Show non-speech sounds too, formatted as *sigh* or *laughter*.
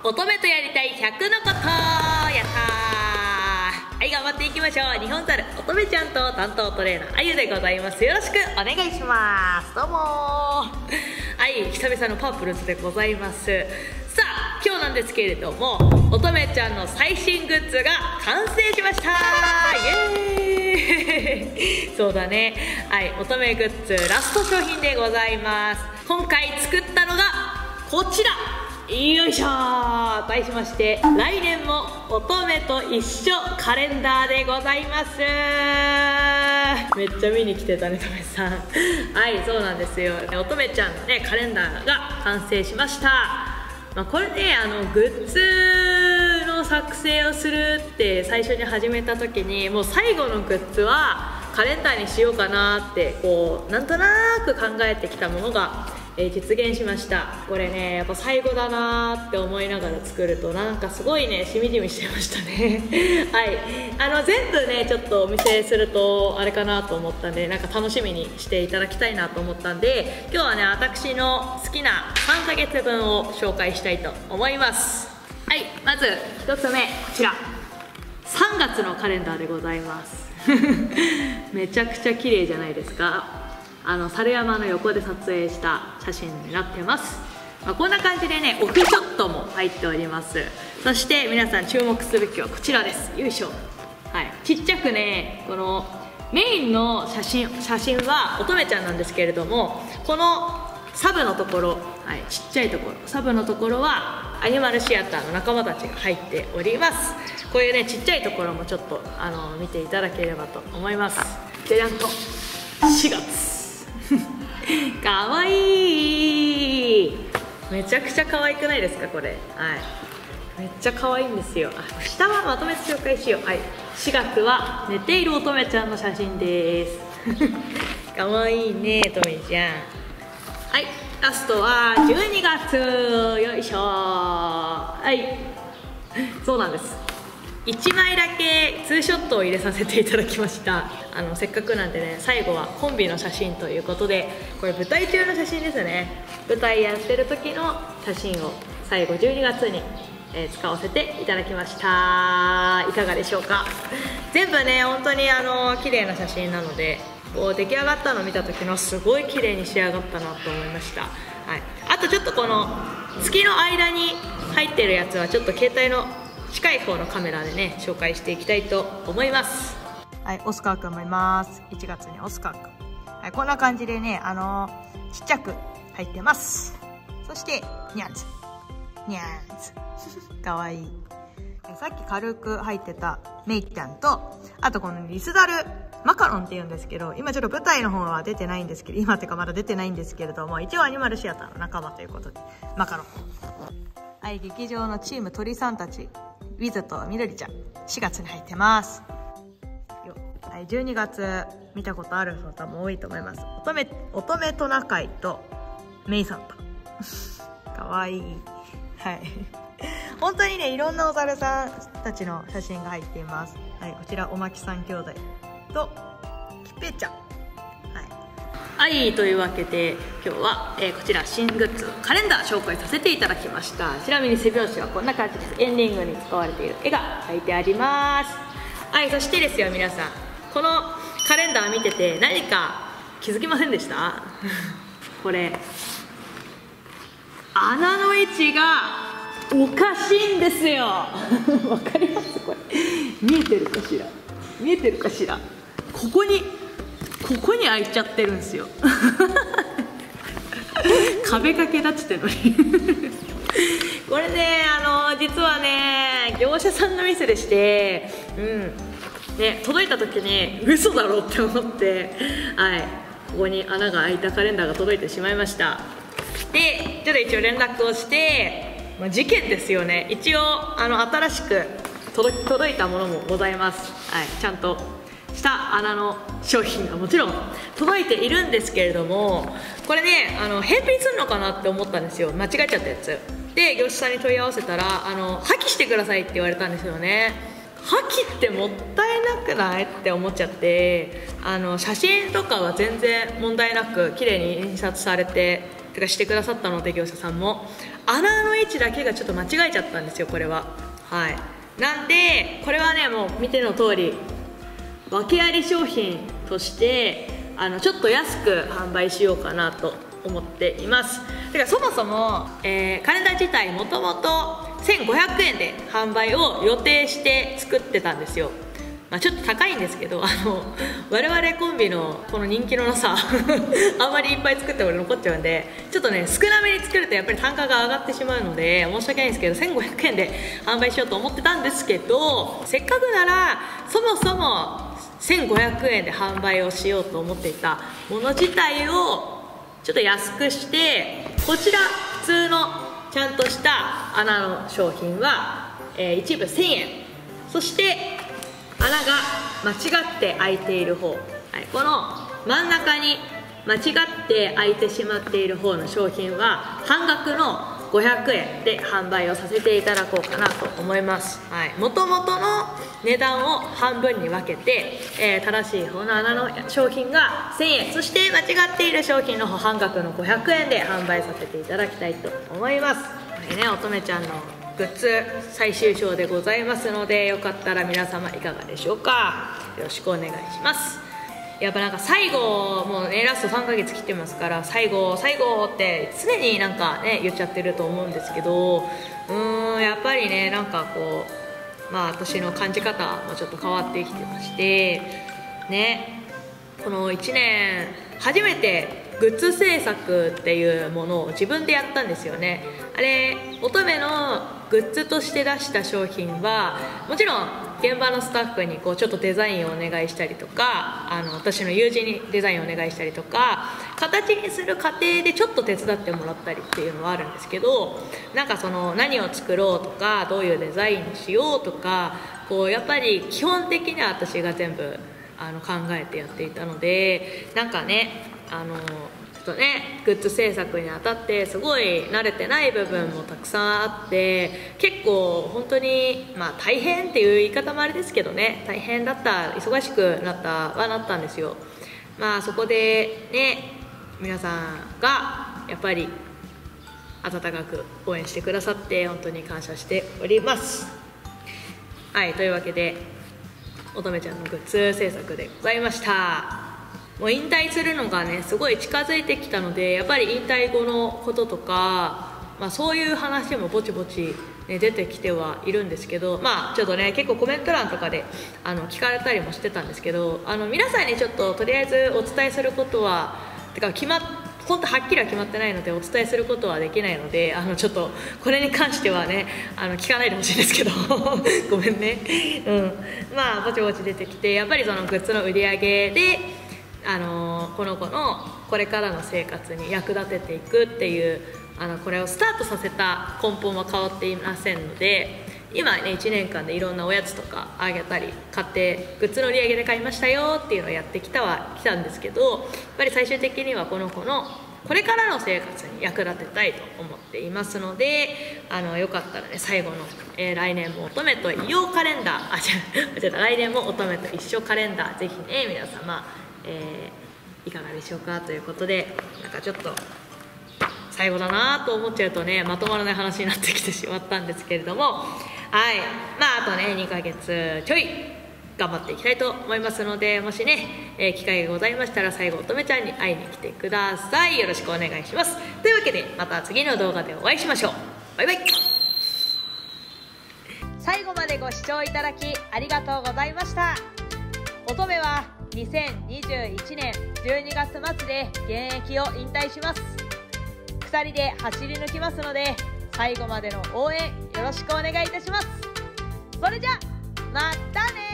乙女とやりたい100のこと。やったはい頑張っていきましょう。日本猿乙女ちゃんと担当トレーナーあゆでございます。よろしくお願いします。どうもはい久々のパープルズでございます。さあ今日なんですけれども乙女ちゃんの最新グッズが完成しました。イエーイ。*laughs* そうだね。はい乙女グッズラスト商品でございます。今回作ったのがこちら。よいしょ対しまして来年も乙女と一緒カレンダーでございます。めっちゃ見に来てたねとめさん。はいそうなんですよ。乙女ちゃんのねカレンダーが完成しました。まあ、これねあのグッズの作成をするって最初に始めた時にもう最後のグッズはカレンダーにしようかなってこうなんとなく考えてきたものがえ、実現しました。これねやっぱ最後だなって思いながら作るとなんかすごいねしみじみしてましたね。*laughs* はい。あの全部ねちょっとお見せするとあれかなと思ったんでなんか楽しみにしていただきたいなと思ったんで今日はね私の好きな3ヶ月分を紹介したいと思います。はい。まず1つ目こちら。3月のカレンダーでございます。*laughs* めちゃくちゃ綺麗じゃないですか。あの猿山の横で撮影した写真になってます、まあ、こんな感じでねオフショットも入っております。そして皆さん注目すべきはこちらです。よいしょ。はい。ちっちゃくねこのメインの写真写真は乙女ちゃんなんですけれどもこのサブのところ、はい、ちっちゃいところ。サブのところはアニマルシアターの仲間たちが入っております。こういうねちっちゃいところもちょっとあの見ていただければと思います。じゃじゃんと。4月。*laughs* かわいい。めちゃくちゃ可愛くないですかこれ。はい。めっちゃ可愛いんですよ。あ下はまとめて紹介しよう。はい。4月は寝ている乙女ちゃんの写真です。*laughs* 可愛いね乙女ちゃん。はい。ラストは12月。よいしょはい。そうなんです1枚だけツーショットを入れさせていただきました。*laughs* あのせっかくなんでね最後はコンビの写真ということでこれ舞台中の写真ですね。舞台やってる時の写真を最後12月に、え、使わせていただきました。いかがでしょうか？*laughs* 全部ね本当にあの綺麗な写真なのでこう出来上がったのを見た時のすごい綺麗に仕上がったなと思いました、はい、あとちょっとこの月の間に入ってるやつはちょっと携帯の近い方のカメラでね紹介していきたいと思います。はいオスカーくんもいます。1月にオスカーくんはいこんな感じでねあのー、ちっちゃく入ってます。そしてニャンズ。ニャンズ。*laughs* かわいい。さっき軽く入ってたメイちゃんとあとこのリスザルマカロンって言うんですけど今ちょっと舞台の方は出てないんですけど今っていうかまだ出てないんですけれども一応アニマルシアターの仲間ということでマカロン。はい劇場のチーム鳥さんたちウィズとみどりちゃん4月に入ってます。はい、12月。見たことある方も多いと思います。乙女乙女トナカイとメイさんと。*laughs* かわいい。はい。*laughs* 本当にねいろんなお猿さんたちの写真が入っています。はいこちらおまきさん兄弟ときっぺちゃん。はいというわけで今日は、えー、こちら新グッズカレンダー紹介させていただきました。ちなみに背表紙はこんな感じです。エンディングに使われている絵が描いてあります。はいそしてですよ皆さん。このカレンダー見てて何か気づきませんでした？*laughs* これ。穴の位置がおかしいんですよ。*laughs* わかります？これ。見えてるかしら？見えてるかしら？ここにここに開いちゃってるんですよ。*laughs* 壁掛けだっつってんのに。これねあの実はね業者さんのミスでしてうん。ね届いた時に嘘だろって思ってはい。ここに穴が開いたカレンダーが届いてしまいました。でちょっと一応連絡をして、まあ、事件ですよね。一応あの新しく届いたものもございます。はい。ちゃんとした穴の商品がもちろん届いているんですけれどもこれねあの返品するのかなって思ったんですよ。間違えちゃったやつ。で業者さんに問い合わせたらあの破棄してくださいって言われたんですよね。破棄ってもったいなくないって思っちゃってあの写真とかは全然問題なく綺麗に印刷されててかしてくださったので業者さんも。穴の位置だけがちょっと間違えちゃったんですよこれは。はい。なんでこれはねもう見ての通り訳あり商品としてあのちょっと安く販売しようかなと思っています。てかそもそも、えー、カレンダー自体もともと1500円で販売を予定して作ってたんですよ。まあ、ちょっと高いんですけどあの我々コンビのこの人気のなさ *laughs* あんまりいっぱい作っても残っちゃうんでちょっとね少なめに作るとやっぱり単価が上がってしまうので申し訳ないんですけど1500円で販売しようと思ってたんですけどせっかくならそもそも1500円で販売をしようと思っていたもの自体をちょっと安くしてこちら普通のちゃんとした穴の商品は、えー、一部1000円。そして穴が間違って開いている方、はい、この真ん中に間違って開いてしまっている方の商品は半額の500円で販売をさせていただこうかなと思います。もともとの値段を半分に分けて、えー、正しい方の穴の商品が1000円。そして間違っている商品の方半額の500円で販売させていただきたいと思います。これね乙女ちゃんのグッズ最終章でございますのでよかったら皆様いかがでしょうか。よろしくお願いします。やっぱなんか最後もうねラスト3ヶ月切ってますから最後最後って常になんかね言っちゃってると思うんですけどうーんやっぱりねなんかこうまあ私の感じ方もちょっと変わってきてましてねこの1年初めてグッズ制作っていうものを自分でやったんですよね。あれ乙女のグッズとして出した商品はもちろん現場のスタッフにこうちょっとデザインをお願いしたりとかあの私の友人にデザインをお願いしたりとか形にする過程でちょっと手伝ってもらったりっていうのはあるんですけどなんかその何を作ろうとかどういうデザインにしようとかこうやっぱり基本的には私が全部あの考えてやっていたのでなんかねあのとねグッズ制作にあたってすごい慣れてない部分もたくさんあって結構本当にまあ大変っていう言い方もあれですけどね大変だった忙しくなったはなったんですよ。まあそこでね皆さんがやっぱり温かく応援してくださって本当に感謝しております。はいというわけで乙女ちゃんのグッズ制作でございました。もう引退するのがねすごい近づいてきたのでやっぱり引退後のこととか、まあ、そういう話もぼちぼち、ね、出てきてはいるんですけどまあちょっとね結構コメント欄とかであの聞かれたりもしてたんですけどあの皆さんにちょっととりあえずお伝えすることはてか決まっ本当はっきりは決まってないのでお伝えすることはできないのであのちょっとこれに関してはねあの聞かないでほしいんですけど *laughs* ごめんね、うん、まあぼちぼち出てきてやっぱりそのグッズの売り上げであのこの子のこれからの生活に役立てていくっていうあのこれをスタートさせた根本は変わっていませんので今ね1年間でいろんなおやつとかあげたり買ってグッズの売り上げで買いましたよっていうのをやってきたは来たんですけどやっぱり最終的にはこの子のこれからの生活に役立てたいと思っていますのであのよかったらね最後の、えー、来年も乙女と医療カレンダーあ違う *laughs* 違う来年も乙女と一生カレンダーぜひね皆様えー、いかがでしょうかということでなんかちょっと最後だなと思っちゃうとねまとまらない話になってきてしまったんですけれどもはい。まああとね2ヶ月ちょい頑張っていきたいと思いますのでもしね、えー、機会がございましたら最後乙女ちゃんに会いに来てください。よろしくお願いします。というわけでまた次の動画でお会いしましょう。バイバイ。最後までご視聴いただきありがとうございました。乙女は2021年12月末で現役を引退します。2人で走り抜きますので最後までの応援よろしくお願いいたします。それじゃまたね